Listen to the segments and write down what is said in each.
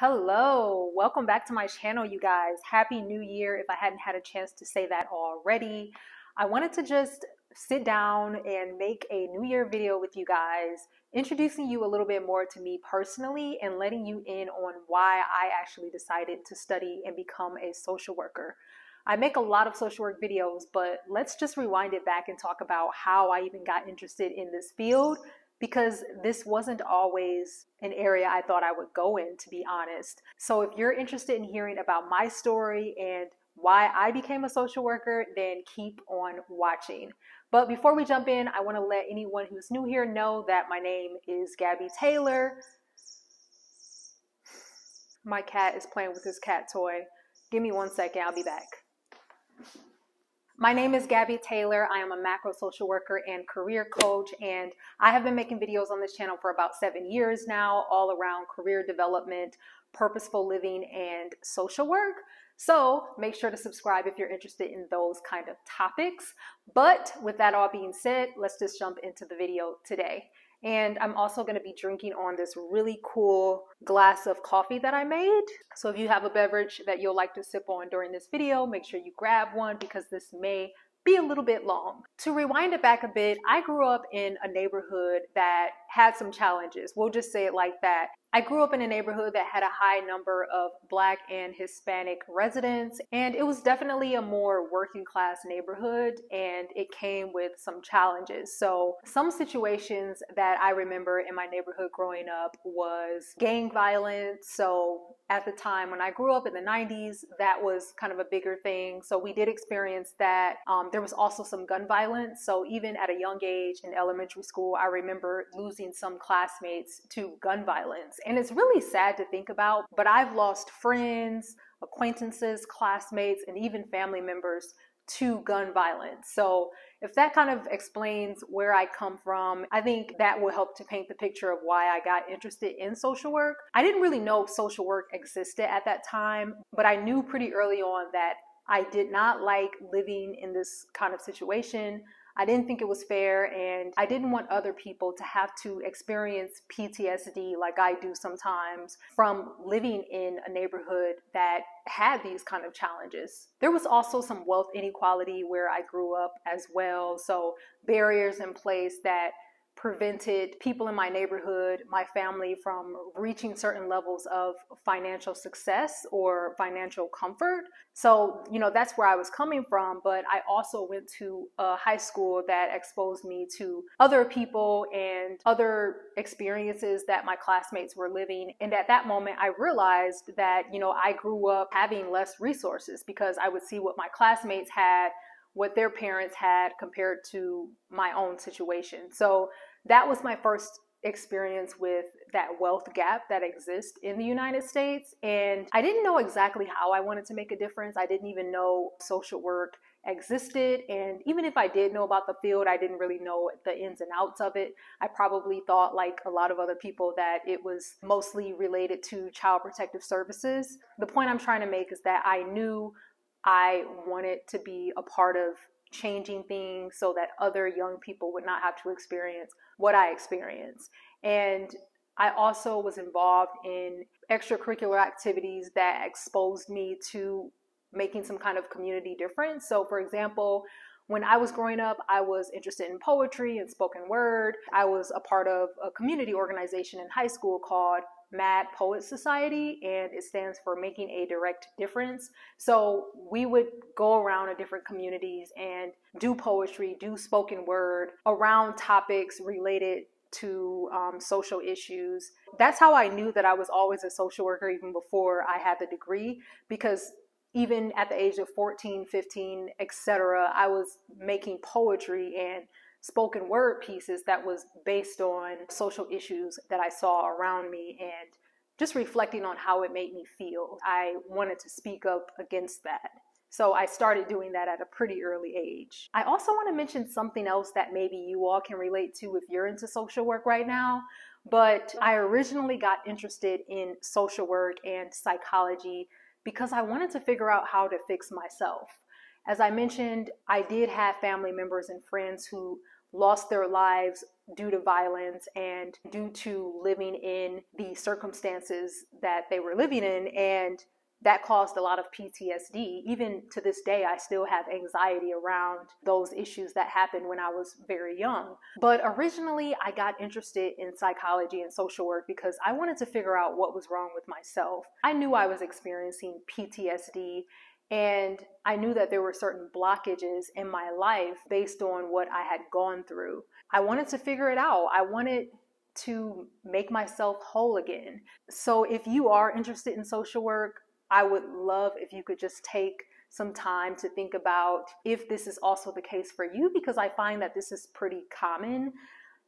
Hello, welcome back to my channel, you guys. Happy New Year if I hadn't had a chance to say that already. I wanted to just sit down and make a New Year video with you guys, introducing you a little bit more to me personally and letting you in on why I actually decided to study and become a social worker. I make a lot of social work videos, but let's just rewind it back and talk about how I even got interested in this field because this wasn't always an area I thought I would go in, to be honest. So if you're interested in hearing about my story and why I became a social worker, then keep on watching. But before we jump in, I want to let anyone who's new here know that my name is Gabby Taylor. My cat is playing with his cat toy. Give me one second, I'll be back. My name is Gabby Taylor. I am a macro social worker and career coach, and I have been making videos on this channel for about seven years now, all around career development, purposeful living, and social work. So make sure to subscribe if you're interested in those kind of topics. But with that all being said, let's just jump into the video today. And I'm also going to be drinking on this really cool glass of coffee that I made. So if you have a beverage that you'll like to sip on during this video, make sure you grab one because this may be a little bit long. To rewind it back a bit, I grew up in a neighborhood that had some challenges. We'll just say it like that. I grew up in a neighborhood that had a high number of Black and Hispanic residents, and it was definitely a more working class neighborhood, and it came with some challenges. So, some situations that I remember in my neighborhood growing up was gang violence. So, at the time when I grew up in the 90s, that was kind of a bigger thing. So, we did experience that. Um, there was also some gun violence. So, even at a young age in elementary school, I remember losing some classmates to gun violence. And it's really sad to think about, but I've lost friends, acquaintances, classmates, and even family members to gun violence. So, if that kind of explains where I come from, I think that will help to paint the picture of why I got interested in social work. I didn't really know social work existed at that time, but I knew pretty early on that I did not like living in this kind of situation. I didn't think it was fair, and I didn't want other people to have to experience PTSD like I do sometimes from living in a neighborhood that had these kind of challenges. There was also some wealth inequality where I grew up as well, so barriers in place that prevented people in my neighborhood, my family, from reaching certain levels of financial success or financial comfort. So, you know, that's where I was coming from. But I also went to a high school that exposed me to other people and other experiences that my classmates were living. And at that moment, I realized that, you know, I grew up having less resources because I would see what my classmates had what their parents had compared to my own situation. So that was my first experience with that wealth gap that exists in the United States. And I didn't know exactly how I wanted to make a difference. I didn't even know social work existed. And even if I did know about the field, I didn't really know the ins and outs of it. I probably thought, like a lot of other people, that it was mostly related to child protective services. The point I'm trying to make is that I knew I wanted to be a part of changing things so that other young people would not have to experience what I experienced. And I also was involved in extracurricular activities that exposed me to making some kind of community difference. So, for example, when I was growing up, I was interested in poetry and spoken word. I was a part of a community organization in high school called Mad Poet Society, and it stands for Making a Direct Difference. So we would go around to different communities and do poetry, do spoken word around topics related to um, social issues. That's how I knew that I was always a social worker even before I had the degree because even at the age of 14, 15, etc., I was making poetry and spoken word pieces that was based on social issues that I saw around me and just reflecting on how it made me feel. I wanted to speak up against that. So I started doing that at a pretty early age. I also want to mention something else that maybe you all can relate to if you're into social work right now. But I originally got interested in social work and psychology because I wanted to figure out how to fix myself. As I mentioned, I did have family members and friends who lost their lives due to violence and due to living in the circumstances that they were living in. And that caused a lot of PTSD. Even to this day, I still have anxiety around those issues that happened when I was very young. But originally, I got interested in psychology and social work because I wanted to figure out what was wrong with myself. I knew I was experiencing PTSD. And I knew that there were certain blockages in my life based on what I had gone through. I wanted to figure it out. I wanted to make myself whole again. So, if you are interested in social work, I would love if you could just take some time to think about if this is also the case for you because I find that this is pretty common.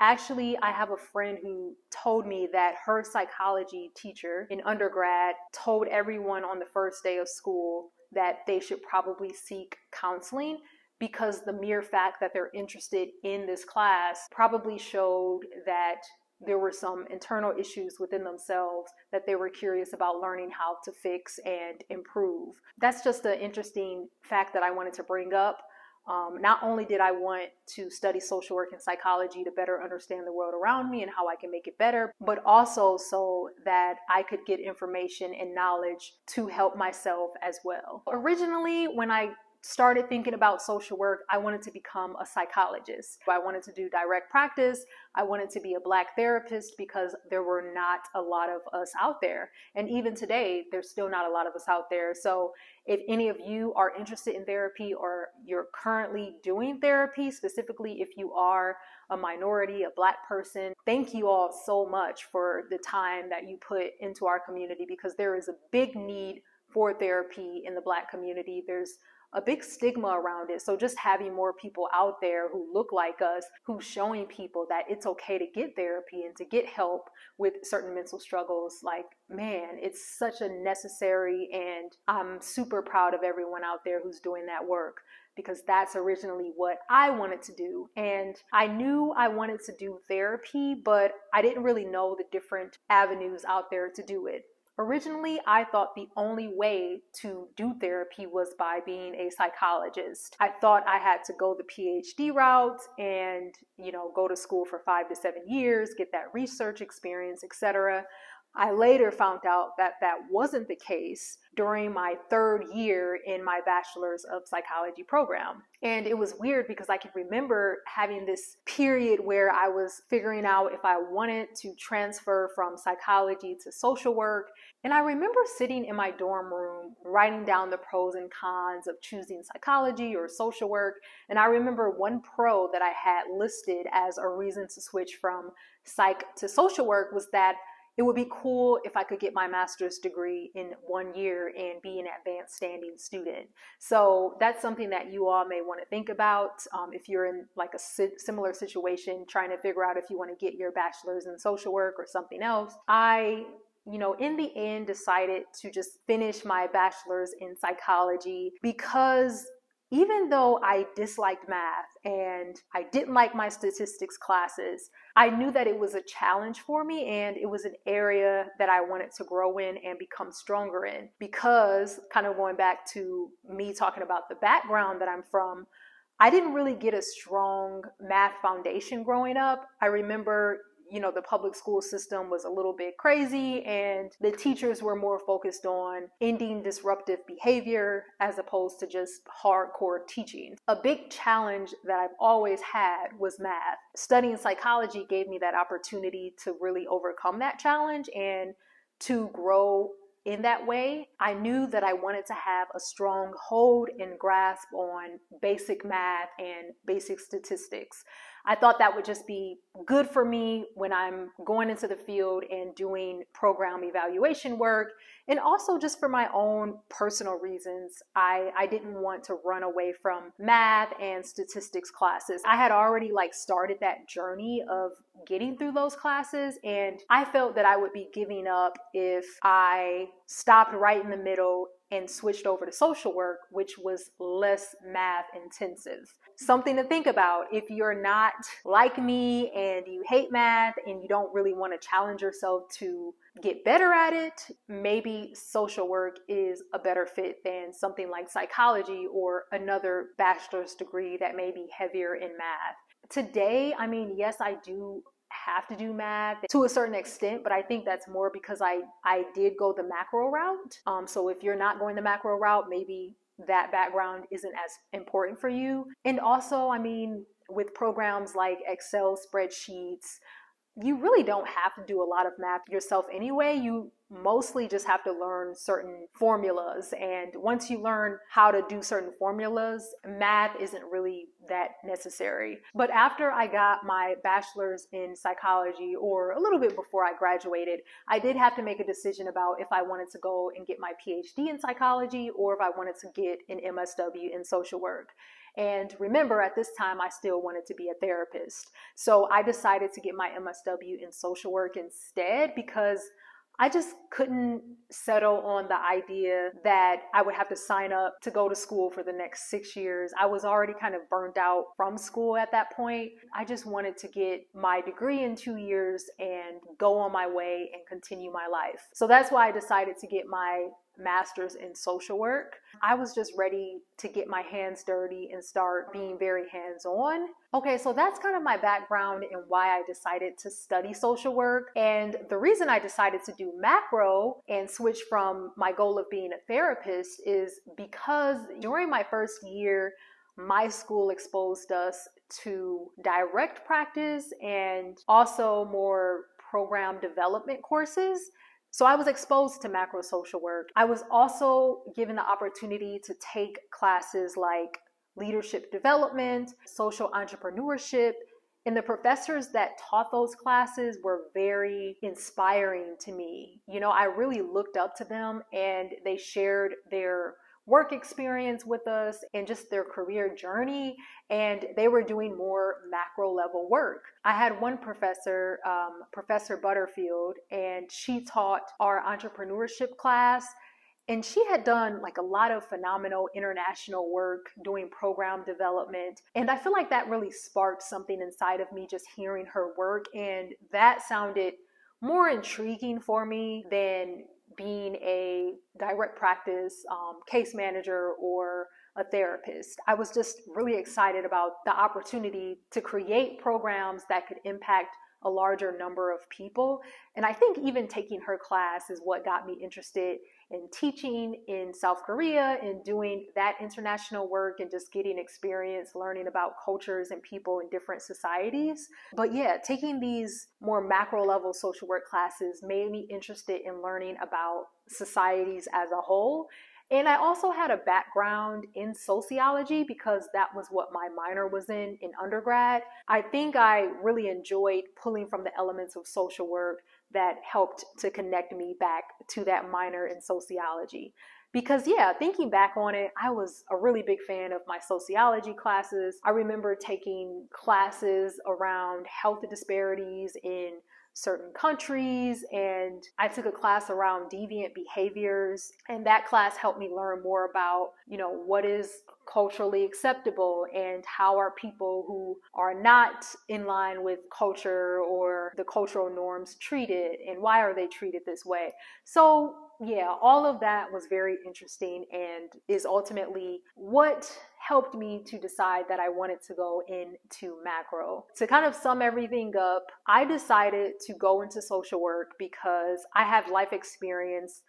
Actually, I have a friend who told me that her psychology teacher in undergrad told everyone on the first day of school that they should probably seek counseling because the mere fact that they're interested in this class probably showed that there were some internal issues within themselves that they were curious about learning how to fix and improve. That's just an interesting fact that I wanted to bring up. Um, not only did I want to study social work and psychology to better understand the world around me and how I can make it better, but also so that I could get information and knowledge to help myself as well. Originally, when I started thinking about social work, I wanted to become a psychologist. I wanted to do direct practice. I wanted to be a black therapist because there were not a lot of us out there. And even today, there's still not a lot of us out there. So if any of you are interested in therapy or you're currently doing therapy, specifically if you are a minority, a black person, thank you all so much for the time that you put into our community because there is a big need for therapy in the black community. There's a big stigma around it. So just having more people out there who look like us, who's showing people that it's okay to get therapy and to get help with certain mental struggles, like, man, it's such a necessary and I'm super proud of everyone out there who's doing that work because that's originally what I wanted to do. And I knew I wanted to do therapy, but I didn't really know the different avenues out there to do it. Originally, I thought the only way to do therapy was by being a psychologist. I thought I had to go the PhD route and, you know, go to school for 5 to 7 years, get that research experience, etc. I later found out that that wasn't the case during my third year in my bachelor's of psychology program. And it was weird because I can remember having this period where I was figuring out if I wanted to transfer from psychology to social work. And I remember sitting in my dorm room writing down the pros and cons of choosing psychology or social work. And I remember one pro that I had listed as a reason to switch from psych to social work was that it would be cool if I could get my master's degree in one year and be an advanced standing student. So that's something that you all may want to think about um, if you're in like a si- similar situation, trying to figure out if you want to get your bachelor's in social work or something else. I you know, in the end, decided to just finish my bachelor's in psychology because even though I disliked math and I didn't like my statistics classes, I knew that it was a challenge for me and it was an area that I wanted to grow in and become stronger in. Because, kind of going back to me talking about the background that I'm from, I didn't really get a strong math foundation growing up. I remember you know, the public school system was a little bit crazy and the teachers were more focused on ending disruptive behavior as opposed to just hardcore teaching. A big challenge that I've always had was math. Studying psychology gave me that opportunity to really overcome that challenge and to grow in that way, I knew that I wanted to have a strong hold and grasp on basic math and basic statistics. I thought that would just be good for me when I'm going into the field and doing program evaluation work. And also just for my own personal reasons, I, I didn't want to run away from math and statistics classes. I had already like started that journey of getting through those classes and I felt that I would be giving up if I stopped right in the middle and switched over to social work, which was less math intensive something to think about. If you're not like me and you hate math and you don't really want to challenge yourself to get better at it, maybe social work is a better fit than something like psychology or another bachelor's degree that may be heavier in math. today, I mean, yes, I do have to do math to a certain extent, but I think that's more because I I did go the macro route. Um, so if you're not going the macro route, maybe that background isn't as important for you. And also, I mean, with programs like Excel spreadsheets, you really don't have to do a lot of math yourself anyway. You mostly just have to learn certain formulas. And once you learn how to do certain formulas, math isn't really that necessary. But after I got my bachelor's in psychology, or a little bit before I graduated, I did have to make a decision about if I wanted to go and get my PhD in psychology or if I wanted to get an MSW in social work. And remember, at this time, I still wanted to be a therapist. So I decided to get my MSW in social work instead because I just couldn't settle on the idea that I would have to sign up to go to school for the next six years. I was already kind of burned out from school at that point. I just wanted to get my degree in two years and go on my way and continue my life. So that's why I decided to get my master's in social work. I was just ready to get my hands dirty and start being very hands on. Okay, so that's kind of my background and why I decided to study social work. And the reason I decided to do macro and switch from my goal of being a therapist is because during my first year, my school exposed us to direct practice and also more program development courses. So I was exposed to macro social work. I was also given the opportunity to take classes like leadership development, social entrepreneurship, and the professors that taught those classes were very inspiring to me. You know, I really looked up to them and they shared their work experience with us and just their career journey. And they were doing more macro level work. I had one professor, um, Professor Butterfield, and she taught our entrepreneurship class. And she had done like a lot of phenomenal international work doing program development. And I feel like that really sparked something inside of me just hearing her work. And that sounded more intriguing for me than being a direct practice um, case manager or a therapist. I was just really excited about the opportunity to create programs that could impact a larger number of people. And I think even taking her class is what got me interested in teaching in South Korea and doing that international work and just getting experience learning about cultures and people in different societies. But yeah, taking these more macro level social work classes made me interested in learning about societies as a whole and I also had a background in sociology because that was what my minor was in in undergrad. I think I really enjoyed pulling from the elements of social work that helped to connect me back to that minor in sociology. Because, yeah, thinking back on it, I was a really big fan of my sociology classes. I remember taking classes around health disparities in certain countries and I took a class around deviant behaviors and that class helped me learn more about, you know, what is culturally acceptable and how are people who are not in line with culture or the cultural norms treated and why are they treated this way. So, yeah, all of that was very interesting and is ultimately what helped me to decide that I wanted to go into macro. To kind of sum everything up, I decided to go into social work because I have life experience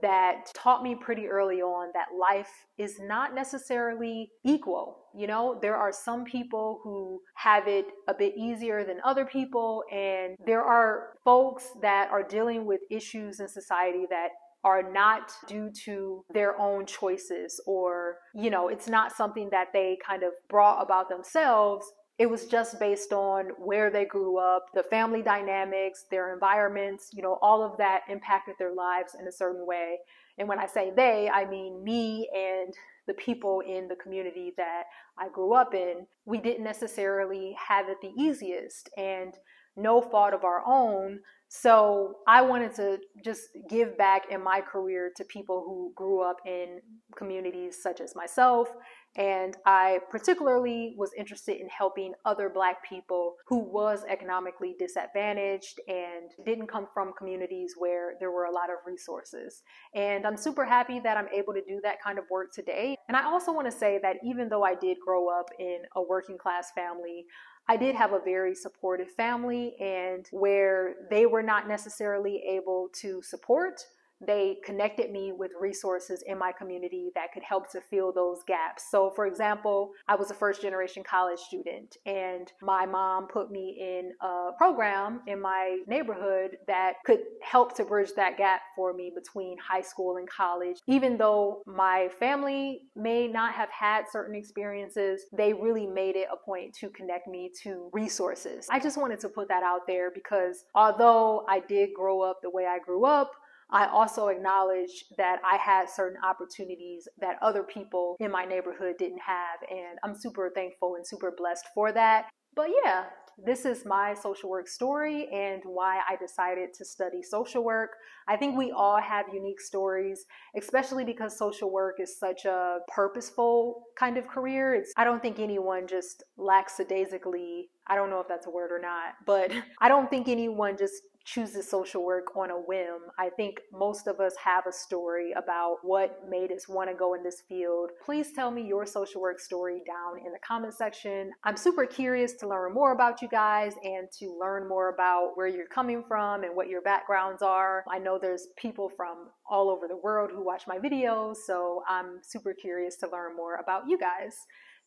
that taught me pretty early on that life is not necessarily equal. You know, there are some people who have it a bit easier than other people, and there are folks that are dealing with issues in society that are not due to their own choices or, you know, it's not something that they kind of brought about themselves. It was just based on where they grew up, the family dynamics, their environments, you know, all of that impacted their lives in a certain way. And when I say they, I mean me and the people in the community that I grew up in. We didn't necessarily have it the easiest. And no fault of our own. So I wanted to just give back in my career to people who grew up in communities such as myself. And I particularly was interested in helping other Black people who was economically disadvantaged and didn't come from communities where there were a lot of resources. And I'm super happy that I'm able to do that kind of work today. And I also want to say that even though I did grow up in a working class family, I did have a very supportive family, and where they were not necessarily able to support, they connected me with resources in my community that could help to fill those gaps. So, for example, I was a first generation college student, and my mom put me in a program in my neighborhood that could help to bridge that gap for me between high school and college. Even though my family may not have had certain experiences, they really made it a point to connect me to resources. I just wanted to put that out there because although I did grow up the way I grew up, I also acknowledge that I had certain opportunities that other people in my neighborhood didn't have. And I'm super thankful and super blessed for that. But yeah, this is my social work story and why I decided to study social work. I think we all have unique stories, especially because social work is such a purposeful kind of career. It's I don't think anyone just lackadaisically, I don't know if that's a word or not, but I don't think anyone just chooses social work on a whim. I think most of us have a story about what made us want to go in this field. Please tell me your social work story down in the comment section. I'm super curious to learn more about you guys and to learn more about where you're coming from and what your backgrounds are. I know there's people from all over the world who watch my videos, so I'm super curious to learn more about you guys.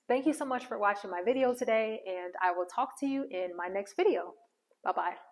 Thank you so much for watching my video today, and I will talk to you in my next video. Bye bye.